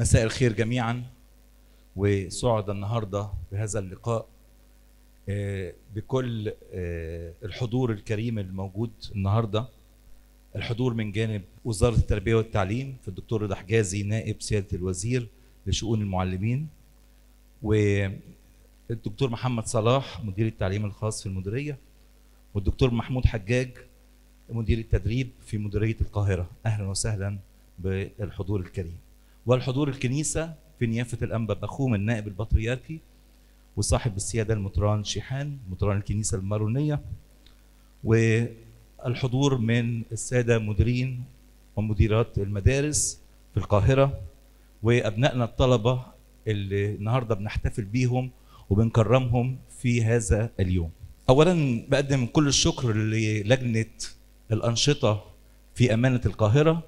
مساء الخير جميعا وسعد النهارده بهذا اللقاء آه، بكل آه، الحضور الكريم الموجود النهارده. الحضور من جانب وزارة التربية والتعليم في الدكتور رضا حجازي نائب سيادة الوزير لشؤون المعلمين والدكتور محمد صلاح مدير التعليم الخاص في المديرية والدكتور محمود حجاج مدير التدريب في مديرية القاهرة. أهلا وسهلا بالحضور الكريم. والحضور الكنيسة في نيافة الأنبا بخوم النائب البطريركي وصاحب السيادة المطران شيحان مطران الكنيسة المارونية والحضور من السادة مديرين ومديرات المدارس في القاهرة وأبنائنا الطلبة اللي النهارده بنحتفل بيهم وبنكرمهم في هذا اليوم. اولا بقدم كل الشكر للجنة الأنشطة في أمانة القاهرة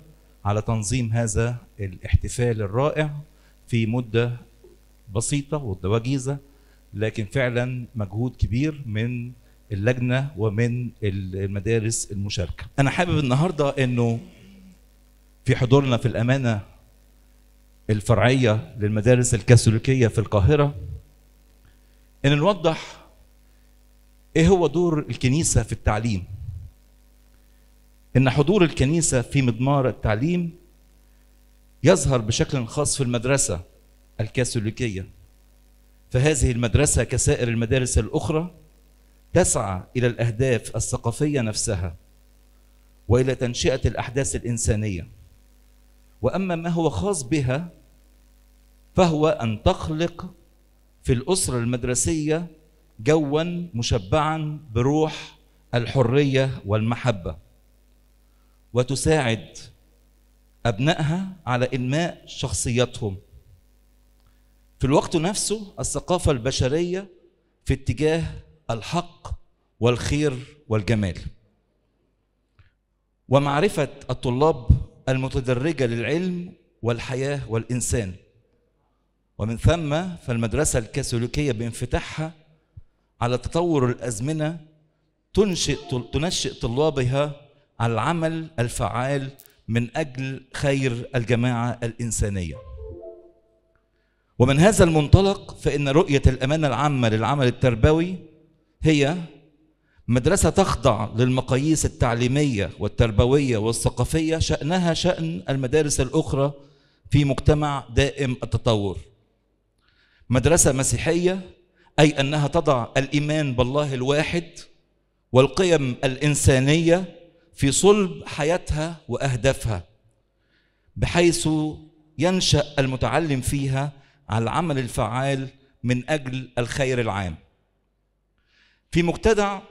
على تنظيم هذا الاحتفال الرائع في مدة بسيطة وجيزة لكن فعلا مجهود كبير من اللجنة ومن المدارس المشاركة. أنا حابب النهارده إنه في حضورنا في الأمانة الفرعية للمدارس الكاثوليكية في القاهرة إن نوضح إيه هو دور الكنيسة في التعليم إن حضور الكنيسة في مضمار التعليم يظهر بشكل خاص في المدرسة الكاثوليكية. فهذه المدرسة كسائر المدارس الأخرى تسعى إلى الأهداف الثقافية نفسها وإلى تنشئة الأحداث الإنسانية. وأما ما هو خاص بها فهو أن تخلق في الأسرة المدرسية جوا مشبعا بروح الحرية والمحبة. وتساعد أبنائها على إنماء شخصيتهم في الوقت نفسه الثقافة البشرية في اتجاه الحق والخير والجمال. ومعرفة الطلاب المتدرجة للعلم والحياة والإنسان. ومن ثم فالمدرسة الكاثوليكية بانفتاحها على تطور الأزمنة تنشئ تنشئ طلابها على العمل الفعال من أجل خير الجماعة الإنسانية. ومن هذا المنطلق فإن رؤية الأمانة العامة للعمل التربوي هي مدرسة تخضع للمقاييس التعليمية والتربوية والثقافية شأنها شأن المدارس الأخرى في مجتمع دائم التطور. مدرسة مسيحية أي أنها تضع الإيمان بالله الواحد والقيم الإنسانية في صلب حياتها وأهدافها بحيث ينشأ المتعلم فيها على العمل الفعال من أجل الخير العام. في مجتمع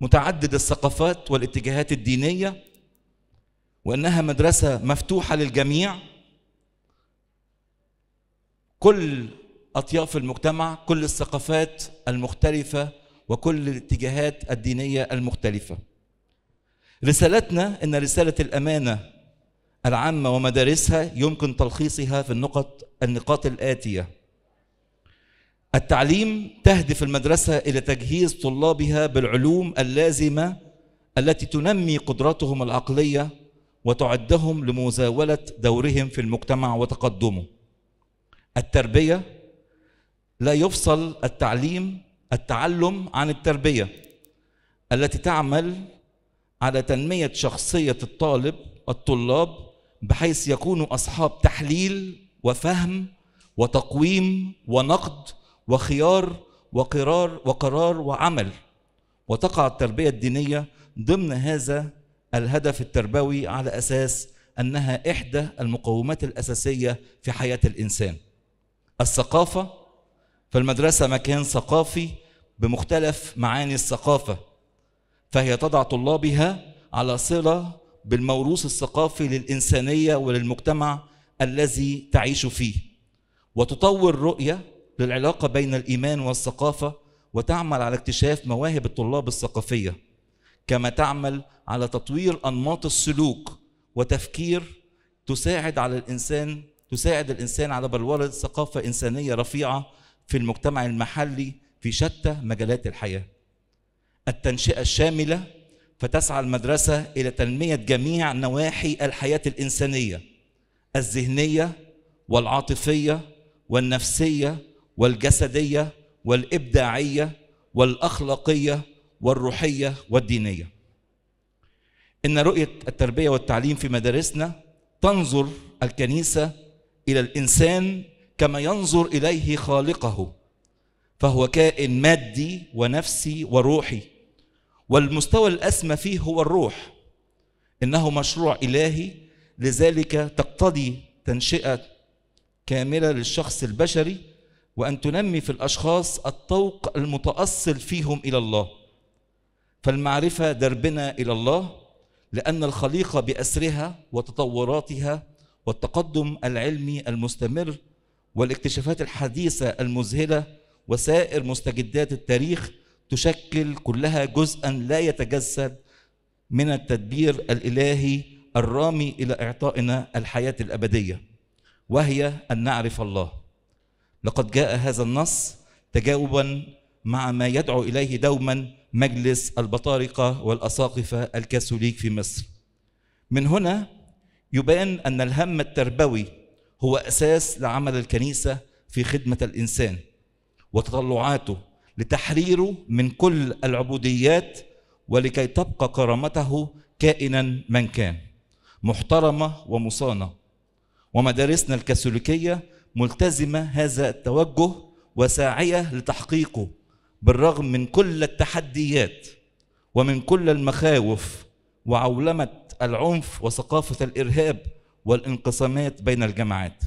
متعدد الثقافات والاتجاهات الدينية وأنها مدرسة مفتوحة للجميع كل أطياف المجتمع كل الثقافات المختلفة وكل الاتجاهات الدينية المختلفة. رسالتنا إن رسالة الأمانة العامة ومدارسها يمكن تلخيصها في النقط النقاط الآتية. التعليم تهدف المدرسة إلى تجهيز طلابها بالعلوم اللازمة التي تنمي قدراتهم العقلية وتعدهم لمزاولة دورهم في المجتمع وتقدمه. التربية لا يفصل التعليم التعلم عن التربية التي تعمل على تنمية شخصية الطالب الطلاب بحيث يكونوا أصحاب تحليل وفهم وتقويم ونقد وخيار وقرار وقرار وعمل. وتقع التربية الدينية ضمن هذا الهدف التربوي على أساس أنها إحدى المقومات الأساسية في حياة الإنسان. الثقافة فالمدرسة مكان ثقافي بمختلف معاني الثقافة. فهي تضع طلابها على صلة بالموروث الثقافي للإنسانية وللمجتمع الذي تعيش فيه. وتطور رؤية للعلاقة بين الإيمان والثقافة وتعمل على اكتشاف مواهب الطلاب الثقافية كما تعمل على تطوير أنماط السلوك وتفكير تساعد على الإنسان تساعد الإنسان على بلوره ثقافه إنسانية رفيعة في المجتمع المحلي في شتى مجالات الحياة. التنشئة الشاملة فتسعى المدرسة إلى تنمية جميع نواحي الحياة الإنسانية الذهنية والعاطفية والنفسية والجسدية والإبداعية والأخلاقية والروحية والدينية. إن رؤية التربية والتعليم في مدارسنا تنظر الكنيسة إلى الإنسان كما ينظر إليه خالقه فهو كائن مادي ونفسي وروحي. والمستوى الأسمى فيه هو الروح. إنه مشروع إلهي لذلك تقتضي تنشئة كاملة للشخص البشري وأن تنمي في الأشخاص الطوق المتأصل فيهم إلى الله. فالمعرفة دربنا إلى الله لأن الخليقه بأسرها وتطوراتها والتقدم العلمي المستمر والاكتشافات الحديثة المذهلة وسائر مستجدات التاريخ تشكل كلها جزءا لا يتجسد من التدبير الإلهي الرامي إلى إعطائنا الحياة الأبدية وهي أن نعرف الله. لقد جاء هذا النص تجاوبا مع ما يدعو إليه دوما مجلس البطارقة والأساقفة الكاثوليك في مصر. من هنا يبان أن الهم التربوي هو أساس لعمل الكنيسة في خدمة الإنسان وتطلعاته لتحريره من كل العبوديات ولكي تبقى كرامته كائنا من كان محترمة ومصانة. ومدارسنا الكاثوليكية ملتزمة هذا التوجه وساعية لتحقيقه بالرغم من كل التحديات ومن كل المخاوف وعولمة العنف وثقافة الإرهاب والانقسامات بين الجماعات.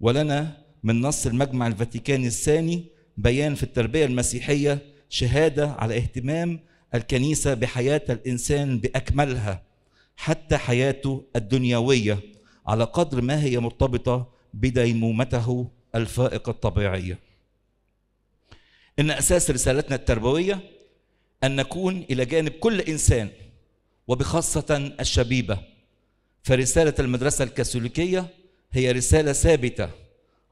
ولنا من نص المجمع الفاتيكاني الثاني بيان في التربية المسيحية شهادة على اهتمام الكنيسة بحياة الإنسان بأكملها حتى حياته الدنيوية على قدر ما هي مرتبطة بديمومته الفائقة الطبيعية. إن أساس رسالتنا التربوية أن نكون إلى جانب كل إنسان وبخاصة الشبيبة. فرسالة المدرسة الكاثوليكية هي رسالة ثابتة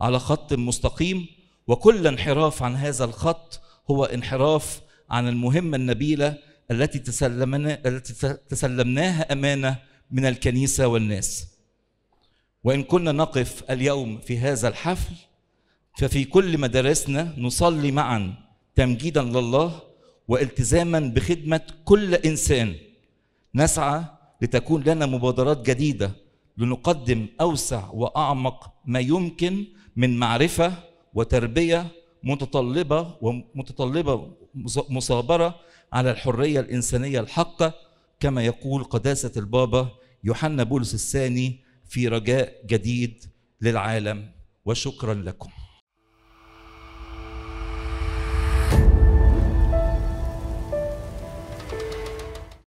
على خط مستقيم وكل انحراف عن هذا الخط هو انحراف عن المهمة النبيلة التي تسلمنا التي تسلمناها أمانة من الكنيسة والناس. وإن كنا نقف اليوم في هذا الحفل ففي كل مدارسنا نصلي معا تمجيدا لله والتزاما بخدمة كل إنسان نسعى لتكون لنا مبادرات جديدة لنقدم أوسع وأعمق ما يمكن من معرفة وتربية متطلبة ومتطلبة مثابره على الحرية الإنسانية الحقة كما يقول قداسة البابا يوحنا بولس الثاني في رجاء جديد للعالم. وشكرا لكم.